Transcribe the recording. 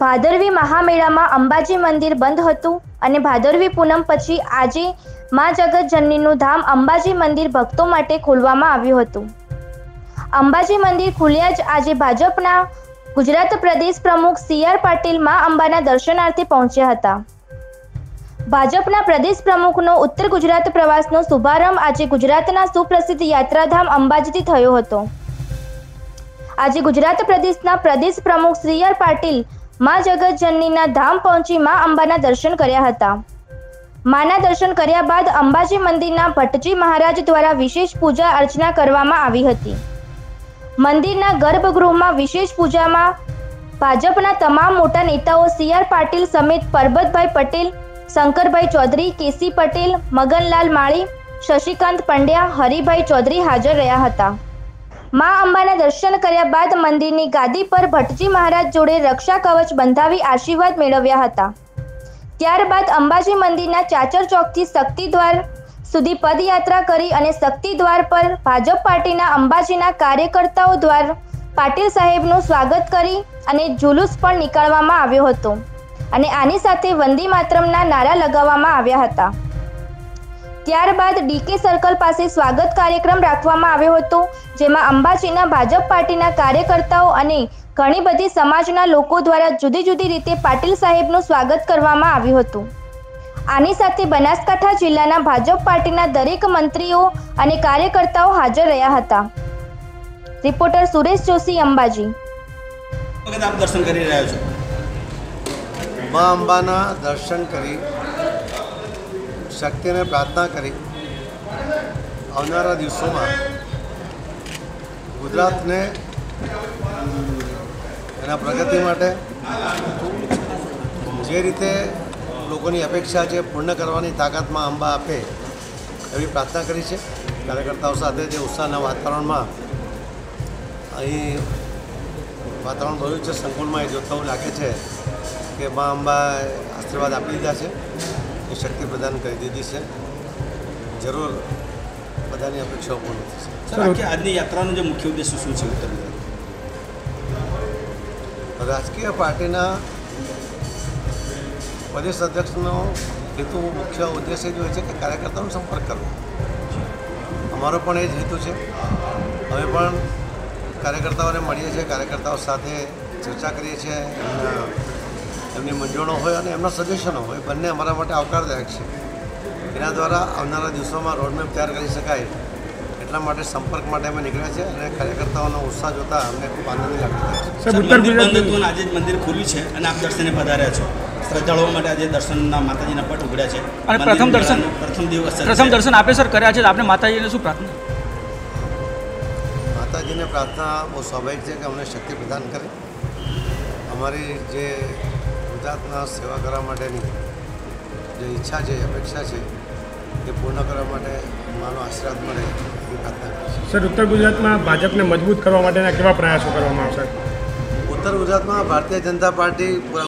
ભાદરવી મહામેળામાં અંબાજી મંદિર બંધ હતું અને ભાદરવી પૂનમ પછી આજે મા જગતજનનીનું ધામ અંબાજી મંદિર ભક્તો માટે ખોલવામાં આવ્યું હતું. અંબાજી મંદિર ખુલ્યા જ આજે ભાજપના ગુજરાત પ્રદેશ પ્રમુખ સી આર પાટીલ મા અંબાના દર્શનાર્થે પહોંચ્યા હતા. ભાજપના પ્રદેશ પ્રમુખનો ઉત્તર ગુજરાત પ્રવાસનો શુભારંભ આજે ગુજરાતના સુપ્રસિદ્ધ યાત્રાધામ અંબાજીથી થયો હતો. આજે ગુજરાત પ્રદેશના પ્રદેશ પ્રમુખ સી આર પાટીલ મા જગતજનનીના ધામ પહોંચી મા અંબાના દર્શન કર્યા હતા. માના દર્શન કર્યા બાદ અંબાજી મંદિરના ભટ્ટજી મહારાજ દ્વારા વિશેષ પૂજા અર્ચના કરવામાં આવી હતી. મંદિરના ગર્ભગૃહમાં વિશેષ પૂજામાં ભાજપના તમામ મોટા નેતાઓ સી આર પાટીલ સમેત પરબતભાઈ પટેલ, શંકરભાઈ ચૌધરી, કેસી પટેલ, મગનલાલ માળી, શશિકાંત પંડ્યા, હરિભાઈ ચૌધરી હાજર રહ્યા હતા. મા અંબાના દર્શન કર્યા બાદ મંદિરની ગાદી પર ભટ્ટજી મહારાજ જોડે રક્ષા કવચ બંધાવી આશીર્વાદ મેળવ્યા હતા. ત્યારબાદ અંબાજી મંદિરના ચાચર ચોકથી શક્તિ દ્વાર સુધી પદયાત્રા કરી અને શક્તિ દ્વાર પર ભાજપ પાર્ટીના અંબાજીના કાર્યકર્તાઓ દ્વારા પાટીલ સાહેબનું સ્વાગત કરી અને જુલુસ પણ નીકાળવામાં આવ્યો હતો. અને આની સાથે વંદે માતરમના નારા લગાવવામાં આવ્યા હતા. ત્યારબાદ ડીકે સર્કલ પાસે સ્વાગત કાર્યક્રમ રાખવામાં આવ્યો હતો જેમાં અંબાજીના ભાજપ પાર્ટીના કાર્યકર્તાઓ અને ઘણી બધી સમાજના લોકો દ્વારા જુદી જુદી રીતે પાટીલ સાહેબનું સ્વાગત કરવામાં આવ્યું હતું. આની સાથે બનાસકાંઠા જિલ્લાના ભાજપ પાર્ટીના દરેક મંત્રીઓ અને કાર્યકર્તાઓ હાજર રહ્યા હતા. રિપોર્ટર સુરેશ જોશી અંબાજી. દર્શન કરી રહ્યા છો? મા અંબાના દર્શન કરી શક્તિને પ્રાર્થના કરી આવનારા દિવસોમાં ગુજરાતને એના પ્રગતિ માટે જે રીતે લોકોની અપેક્ષા છે પૂર્ણ કરવાની તાકાતમાં અંબા આપે એવી પ્રાર્થના કરી છે. કાર્યકર્તાઓ સાથે જે ઉત્સાહના વાતાવરણમાં અહીં વાતાવરણ ભર્યું છે, સંકુલમાં એ જોતા લાગે છે કે મા અંબા આશીર્વાદ આપી દીધા છે. એ શક્તિ પ્રદાન કરી દીધી છે. જરૂર બધાની અપેક્ષાઓ પૂર્ણ થશે સર આખી આજની યાત્રાનો જે મુખ્ય ઉદ્દેશ શું છે ઉત્તર રાજકીય પાર્ટીના પ્રદેશ અધ્યક્ષનો હેતુ મુખ્ય ઉદ્દેશ્ય જ હોય છે કે કાર્યકર્તાઓનો સંપર્ક કરવો. અમારો પણ એ જ હેતુ છે. અમે પણ કાર્યકર્તાઓને મળીએ છીએ કાર્યકર્તાઓ સાથે ચર્ચા કરીએ છીએ એમના મંજૂરણો હોય અને એમના સજેશનો હોય બંને અમારા માટે આવકારદાયક છે. એના દ્વારા આવનારા દિવસોમાં રોડમેપ તૈયાર કરી શકાય એટલા માટે સંપર્ક માટે અમે નીકળ્યા છે અને કાર્યકર્તાઓનો ઉત્સાહ જોતા અમને ખૂબ આનંદ અને આજે જ મંદિર ખુલ્યું છે અને આપ દર્શને પધાર્યા છો. શ્રદ્ધાળુઓ માટે આજે દર્શનના માતાજીના પટ ઉઘડ્યા છે. અને પ્રથમ દર્શન- પ્રથમ દિવસ પ્રથમ દર્શન આપે સર કર્યા છે આપણે માતાજીને શું પ્રાર્થના? માતાજીને પ્રાર્થના બહુ સ્વાભાવિક છે કે અમને શક્તિ પ્રદાન કરે. અમારી જે ગુજરાતના સેવા કરવા માટેની જે ઈચ્છા છે અપેક્ષા છે એ પૂર્ણ કરવા માટે મારો આશીર્વાદ મળે એવી પ્રાર્થના સર ઉત્તર ગુજરાતમાં ભાજપને મજબૂત કરવા માટેના કેવા પ્રયાસો કરવામાં આવશે? ઉત્તર ગુજરાતમાં ભારતીય જનતા પાર્ટી પૂરા